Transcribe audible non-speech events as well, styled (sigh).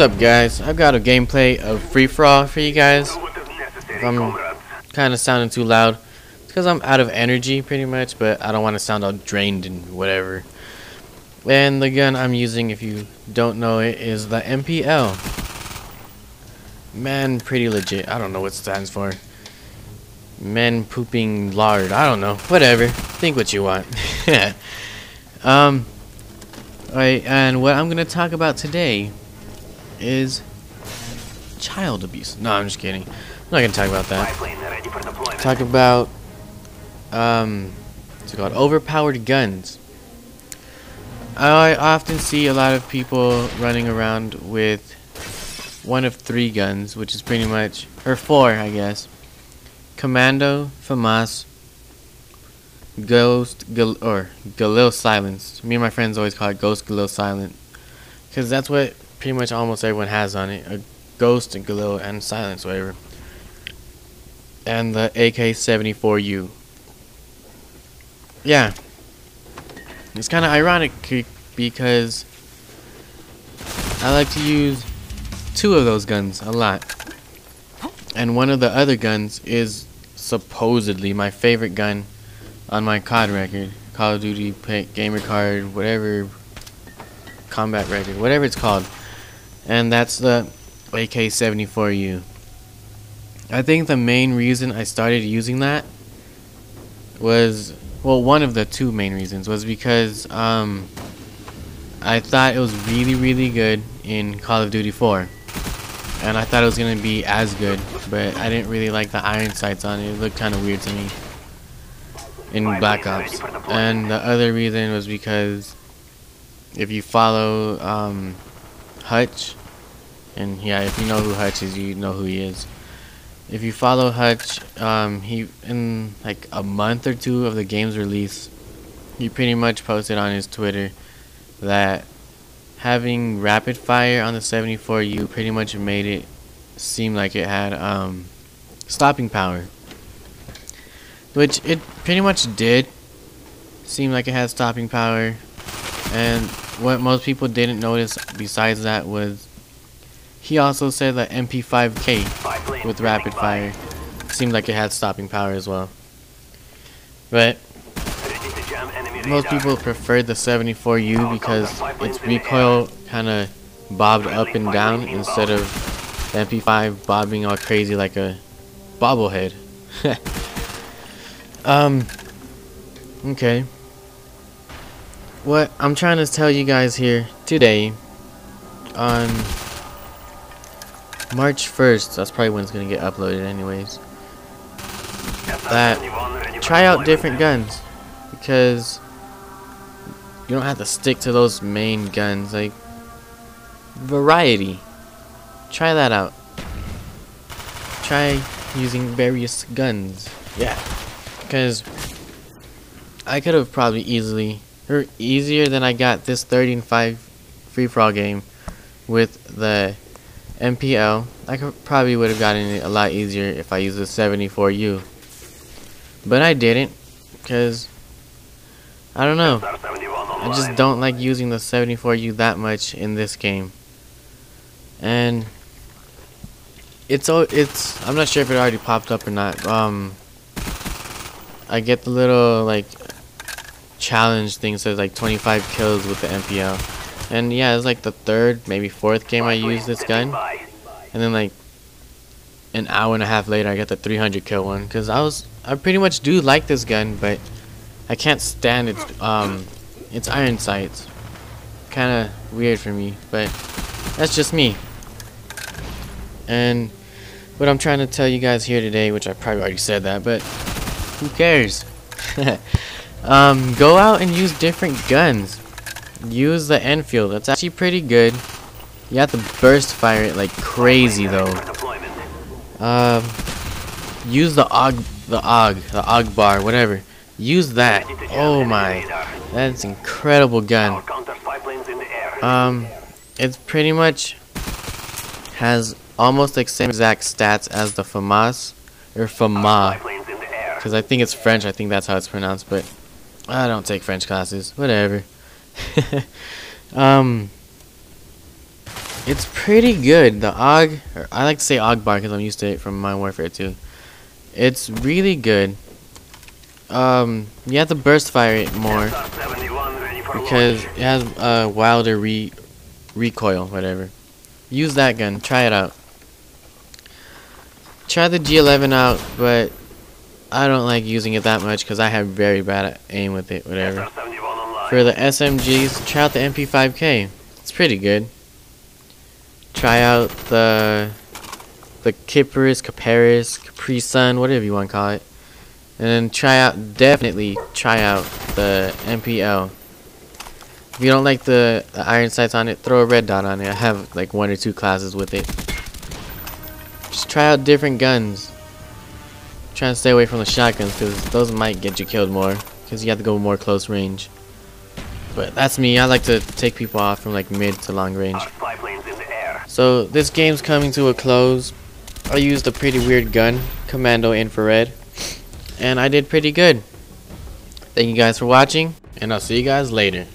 What's up guys? I've got a gameplay of Free For All for you guys. If I'm kind of sounding too loud, it's because I'm out of energy pretty much, but I don't want to sound all drained and whatever. And the gun I'm using, if you don't know it, is the MPL. Man, pretty legit. I don't know what stands for. Men pooping lard. I don't know. Whatever. Think what you want. (laughs) um. Alright, and what I'm gonna talk about today is child abuse. No, I'm just kidding. I'm not gonna talk about that. Talk about um, what's it called? Overpowered guns. I often see a lot of people running around with one of three guns, which is pretty much, or four, I guess. Commando, FAMAS, Ghost, Gal or Galil Silence. Me and my friends always call it Ghost Galil Silent. Because that's what pretty much almost everyone has on it. A Ghost, and Galil, and Silence, whatever. And the AK-74U. Yeah. It's kind of ironic because I like to use two of those guns a lot. And one of the other guns is supposedly my favorite gun on my COD record. Call of Duty gamer card, whatever combat record, whatever it's called. And that's the AK-74U. I think the main reason I started using that was well one of the two main reasons was because um, I thought it was really really good in Call of Duty 4 and I thought it was gonna be as good but I didn't really like the iron sights on it it looked kinda weird to me in Black Ops. And the other reason was because if you follow um, Hutch, and yeah, if you know who Hutch is, you know who he is. If you follow Hutch, um, he in like a month or two of the game's release, he pretty much posted on his Twitter that having rapid fire on the 74U pretty much made it seem like it had um, stopping power. Which it pretty much did seem like it had stopping power. And what most people didn't notice besides that was he also said that MP5K with rapid fire seemed like it had stopping power as well. But most people preferred the 74U because its recoil kind of bobbed up and down instead of the MP5 bobbing all crazy like a bobblehead. (laughs) Um, okay. What I'm trying to tell you guys here today on March 1st, that's probably when it's going to get uploaded anyways, that try out different guns because you don't have to stick to those main guns, like variety. Try that out. Try using various guns. Yeah. Because I could have probably easily, or easier than I got this 30 and 5 free-for-all game with the MPL. I could probably would have gotten it a lot easier if I used the 74U. But I didn't, because, I don't know. I just don't like using the 74U that much in this game. And it's it's I'm not sure if it already popped up or not. Um I get the little like challenge thing says like 25 kills with the MPL. And yeah, it's like the third, maybe fourth game I used this gun. And then like an hour and a half later I got the 300 kill one cuz I was I pretty much do like this gun, but I can't stand its um its iron sights. Kind of weird for me, but that's just me. And what I'm trying to tell you guys here today, which I probably already said that, but who cares? (laughs) um, go out and use different guns. Use the Enfield. That's actually pretty good. You have to burst fire it like crazy though. Um, use the Og, the Og, the Og bar, whatever. Use that. Oh my, that's incredible gun. Um, it's pretty much has almost the same exact stats as the FAMAS or FAMA because I think it's French. I think that's how it's pronounced, but I don't take French classes. Whatever. (laughs) um, It's pretty good. The Og, I like to say Og bar because I'm used to it from Modern Warfare 2. It's really good. Um, you have to burst fire it more because it has a wilder re recoil, whatever. Use that gun. Try it out. Try the G11 out, but I don't like using it that much because I have very bad aim with it, whatever. For the SMGs, try out the MP5K. It's pretty good. Try out the the Kypris, Caparis, Capri Sun, whatever you want to call it. And then try out, definitely try out the MPL. If you don't like the, the iron sights on it, throw a red dot on it. I have like one or two classes with it. Just try out different guns. Try and stay away from the shotguns because those might get you killed more because you have to go more close range. But that's me. I like to take people off from like mid to long range. So this game's coming to a close. I used a pretty weird gun, Commando Infrared, and I did pretty good. Thank you guys for watching, and I'll see you guys later.